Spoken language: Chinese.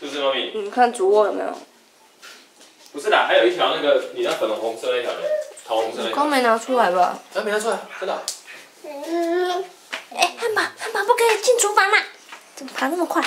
是不是猫咪？你看主卧有没有？不是啦，还有一条那个你那粉红色那条呢，桃红色那条。刚没拿出来吧？刚、啊、没拿出来，真的。哎、嗯，汉堡，汉堡不可以进厨房啦！怎么爬那么快？